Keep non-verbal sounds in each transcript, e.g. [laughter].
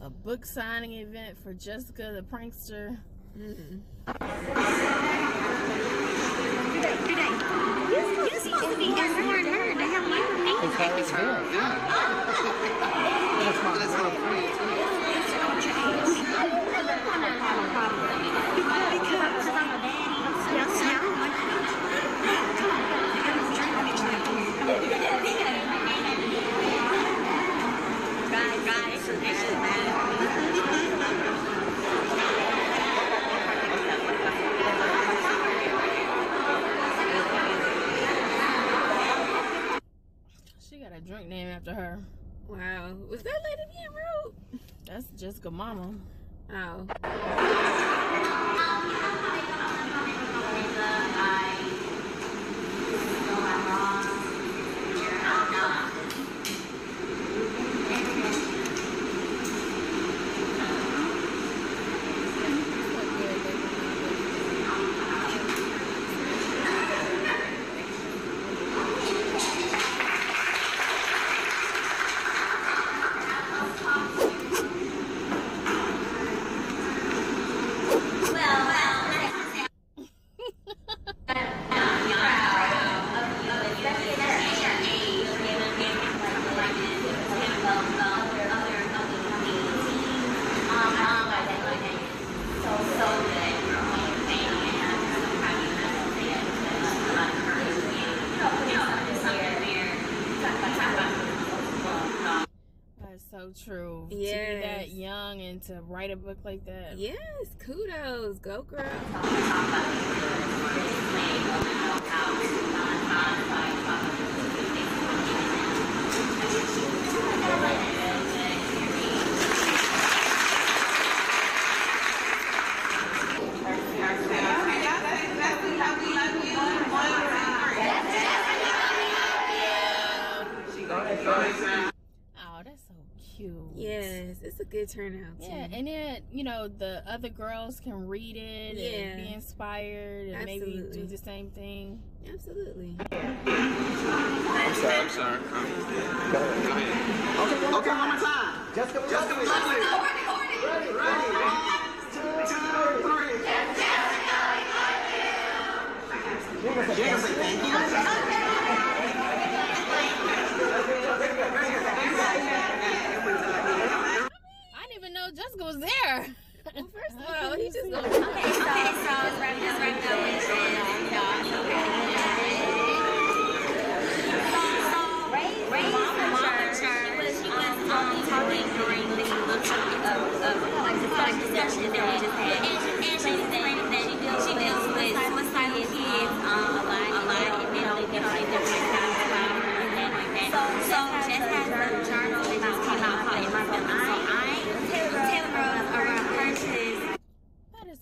a book signing event for Jessika the prankster. Mm-mm. You're to be have my. Because I'm a baddie. Yes, yeah. Right, right. So this is bad. She got a drink named after her. Wow. Was that lady being rude? That's Jessika mama. Oh. So true. To be Yes. that young and to write a book like that. Yes, kudos. Go girl. [laughs] Oh, that's so cute. Yes, it's a good turnout too. Yeah, and then you know the other girls can read it Yeah. and be inspired and maybe do the same thing. Absolutely. I'm sorry. I'm sorry. Um, Go ahead. Okay, okay, one more time. Jessika, we Jessika, lovely. lovely. Ready, ready. One, two, three. You can say thank you. I didn't even know Jessika was there. Well, first of all, he just gonna Okay, so, so it's right now, right now, it's, uh, Josh, okay. So, Ray, Ray's mama church, she was, um, talking during the, of, of, like, the like discussion that we just had. And she, and she explained that she deals, she deals with suicidal kids, um, a lot, a lot, and mentally, you know, like, different kinds of problems and that, like that. So, so, Jess has a journal that just came out called In My Feelings. So, I, Taylor Rose, around purchase, That is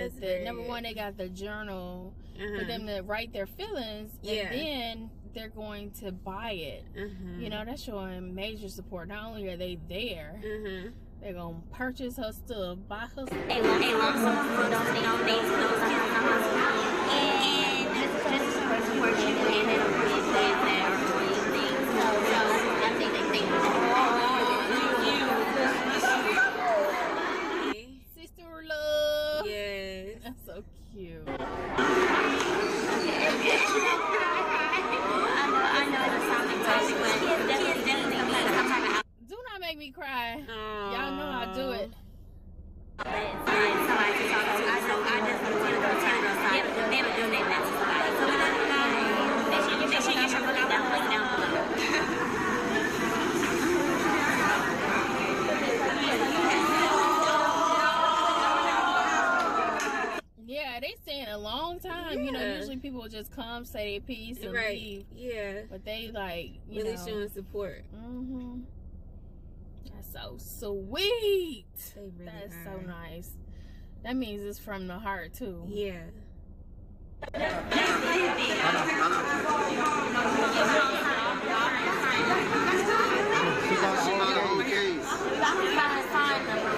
so good. That's that very number one, they got the journal for Uh-huh. them to write their feelings, Yeah. and then they're going to buy it. Uh-huh. You know, that's showing major support. Not only are they there, Uh-huh. they're gonna purchase her stuff, buy her stuff. a lump, a lump sum for those things, things for those kids in the hospital. And just, just to support you, and then of course the kids that are doing things. So, so I think they think more than you. Sister love. Yes. That's so cute. I know, I know it's a sounding topic, but kids definitely, definitely need some type of Do not make me cry. Aww. Y'all know I do it. outlet, somebody to talk to. I just, I just want to go tell them side. They would donate that to somebody. So whatever, guys, make sure you, make sure you get your book down, link down below. Yeah, they stay in a long time. You know, usually people just come, say their piece, and Right. leave. Yeah. But they like, you Really know. showing support. hmm That's so sweet. They really That's are. so nice. That means it's from the heart too. Yeah. She got all the old keys. Sign, sign number.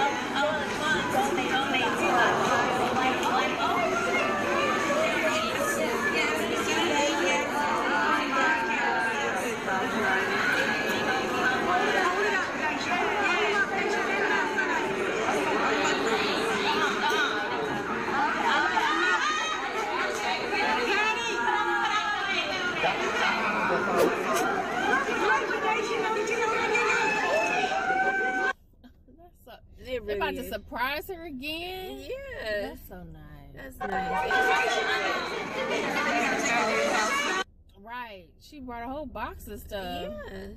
Oh, oh, donate, donate to us. about to surprise her again. Yeah. That's so nice. That's nice. Right. She brought a whole box of stuff. Yeah.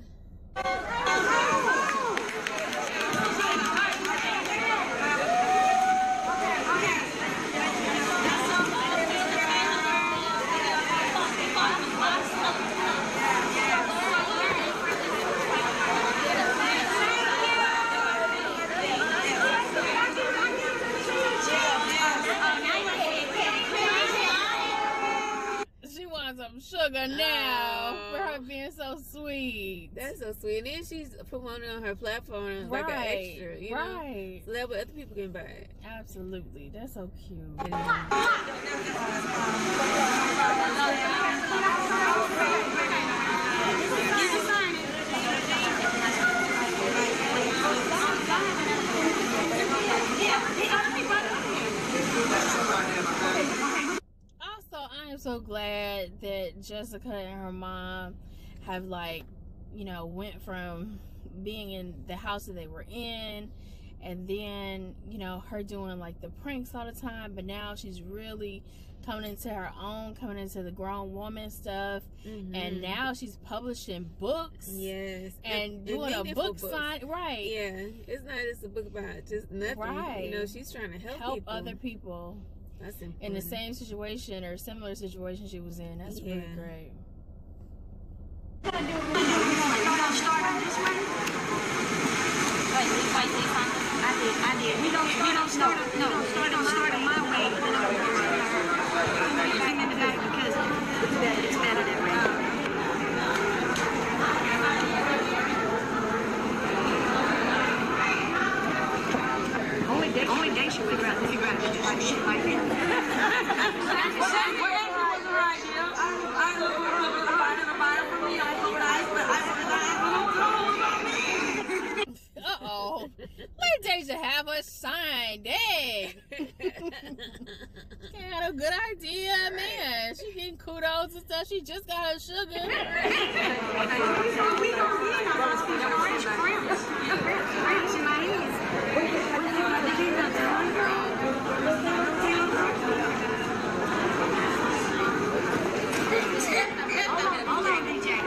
She wants some sugar now Oh. for her oh. being so sweet. That's so sweet. And then she's promoting on her platform like an extra, you know? right. So that way other people can buy it. Absolutely. That's so cute. Also, I am so glad that Jessika and her mom have like, you know, went from being in the house that they were in and then, you know, her doing like the pranks all the time, but now she's really coming into her own, coming into the grown woman stuff. And Mhm. now she's publishing books yes, and doing a book sign, right? Yeah, it's not just a book about just nothing. Right. You know, she's trying to help, Help people. other people That's in the same situation or similar situation she was in. That's really great. I did, I did. We don't, we don't start, it- no, we don't start A signed egg. Can't [laughs] a good idea, man. She getting kudos and stuff. She just got her sugar. [laughs] Hold on, DJ.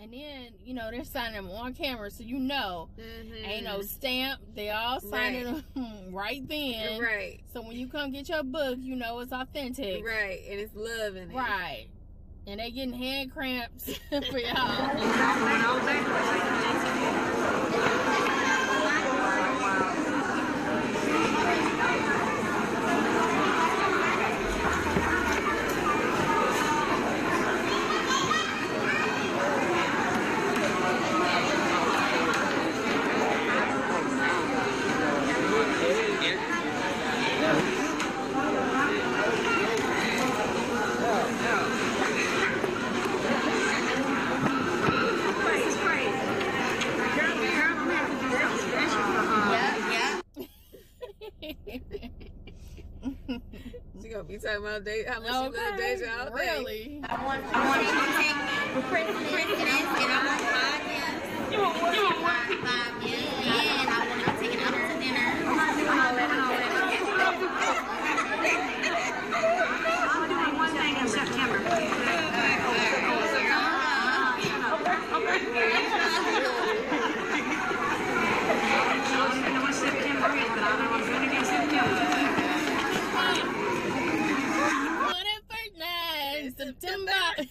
And then, you know, they're signing them on camera, so you know. Mhm. Ain't no stamp. They all signing them [laughs] right then. Right, So when you come get your book, you know it's authentic. right, and it's love in it. Right. And they getting hand cramps [laughs] for y'all. [laughs] about day, how much she love okay. Daysha all day. Really? I want, I want you to take presidents and I want five years. You want what? Five, five years. Fortnite, September.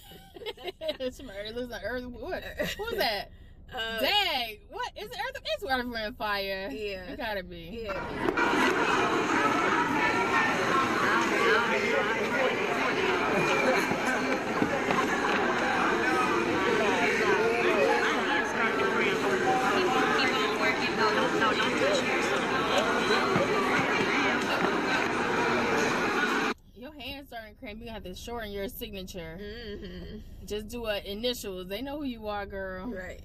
[laughs] it's from Earth. Looks like Earth. What? Who's that? [laughs] Uh, Dang. What is it? Earth? It's Earth, Wind, Fire. Yeah. It gotta be. yeah. [laughs] Your hands starting to cramp. we gonna have to shorten your signature. Mm-hmm. Just do a initials. They know who you are, girl. Right.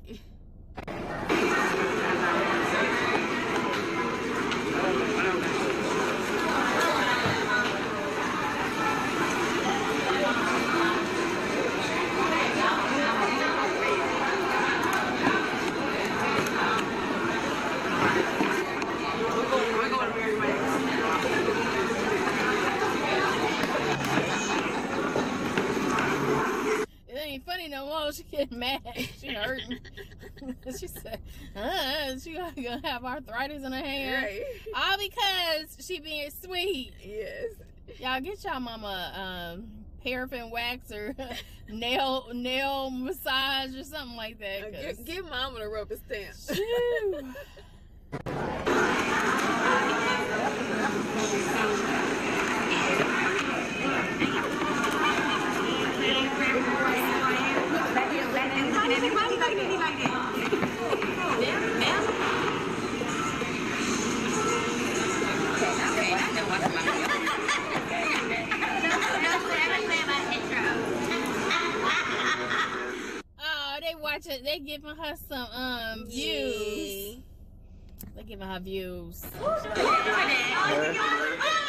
[laughs] she said, uh, she gonna have arthritis in her hand. Right. All because she being sweet. Yes. Y'all get y'all mama um paraffin wax or [laughs] nail nail massage or something like that. Uh, give mama the rubber stamp. [laughs] giving her some um views. They giving her views. Who's doing it?